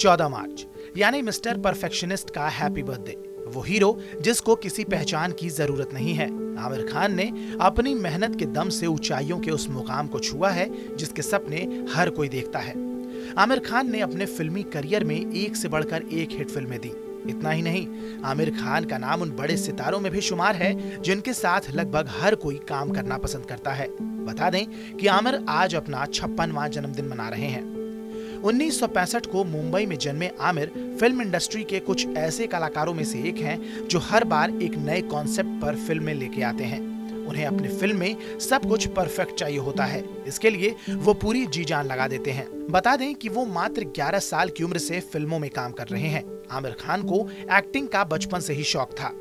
चौदह मार्च, यानी mister perfectionist का हैप्पी बर्थडे। वो हीरो जिसको किसी पहचान की ज़रूरत नहीं है। आमिर खान ने अपनी मेहनत के दम से ऊंचाइयों के उस मुकाम को छुआ है, जिसके सपने हर कोई देखता है। आमिर खान ने अपने फिल्मी करियर में एक से बढ़कर एक हिट फ़िल्में दी। इतना ही नहीं, आमिर खान का नाम उन बड़े सितारों में भी शुमार है, जिनके साथ लगभग हर कोई काम करना पसंद करता है। बता दें कि आमिर आज अपना छप्पनवा जन्मदिन मना रहे हैं। 1965 को मुंबई में जन्मे आमिर फ़िल्म इंडस्ट्री के कुछ ऐसे कलाकारों में से एक हैं, जो हर बार एक नए कॉन्सेप्ट पर फ़िल्में लेके आते हैं। उन्हें अपनी फ़िल्म में सब कुछ परफेक्ट चाहिए होता है। इसके लिए वो पूरी जी जान लगा देते हैं। बता दें कि वो मात्र 11 साल की उम्र से फ़िल्मों में काम कर रहे हैं। आमिर खान को एक्टिंग का बचपन से ही शौक था।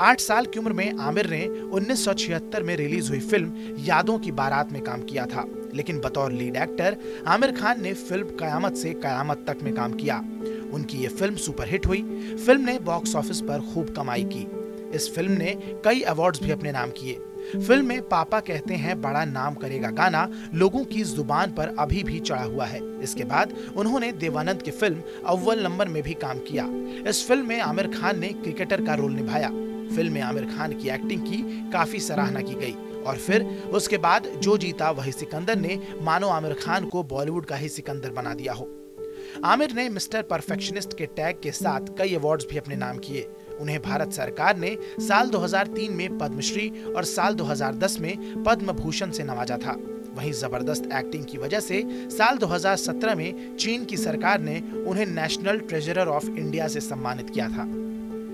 आठ साल की उम्र में आमिर ने 1976 में रिलीज़ हुई फ़िल्म यादों की बारात में काम किया था। लेकिन बतौर लीड एक्टर आमिर खान ने फ़िल्म कयामत से कयामत तक में काम किया। उनकी ये फ़िल्म सुपरहिट हुई। फ़िल्म ने बॉक्स ऑफ़िस पर खूब कमाई की। इस फ़िल्म ने कई अवार्ड्स भी अपने नाम किए। फ़िल्म में पापा कहते हैं, बड़ा नाम करेगा गाना। लोगों की ज़ुबान पर अभी भी चढ़ा हुआ है। इसके बाद उन्होंने देवानंद की फ़िल्म अव्वल नंबर में भी काम किया। इस फ़िल्म में आमिर खान ने क्रिकेटर का रोल निभाया। फ़िल्म में आमिर खान की एक्टिंग की काफ़ी सराहना की गई। और फिर उसके बाद जो जीता वही सिकंदर ने मानो आमिर खान को बॉलीवुड का ही सिकंदर बना दिया हो। आमिर ने मिस्टर परफेक्शनिस्ट के टैग के साथ कई अवार्ड्स भी अपने नाम किए। उन्हें भारत सरकार ने साल 2003 में पद्मश्री और साल 2010 में पद्म भूषण से नवाजा था। वहीं ज़बरदस्त एक्टिंग की वजह से साल 2017 में चीन की सरकार ने उन्हें नेशनल ट्रेजरर ऑफ़ इंडिया से सम्मानित किया था।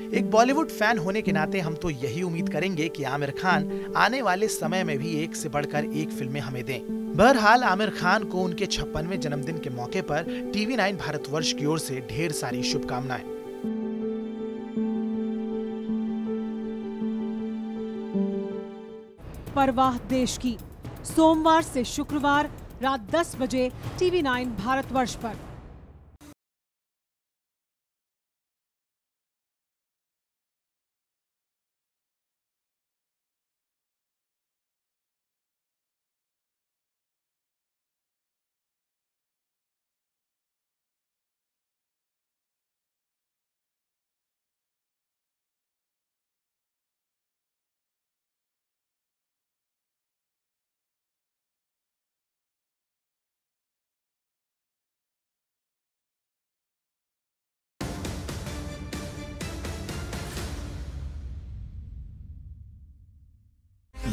एक बॉलीवुड फ़ैन होने के नाते हम तो यही उम्मीद करेंगे कि आमिर खान आने वाले समय में भी एक से बढ़कर एक फ़िल्में हमें दें। बहरहाल, आमिर खान को उनके छप्पनवे जन्मदिन के मौके पर टीवी नाइन भारतवर्ष की ओर से ढेर सारी शुभकामनाएँ। परवाह देश की। सोमवार से शुक्रवार रात 10 बजे टीवी 9 भारतवर्ष पर।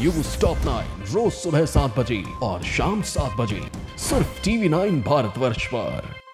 यू स्टॉप नाइन रोज सुबह सात बजे और शाम सात बजे, सिर्फ़ टीवी नाइन भारतवर्ष पर।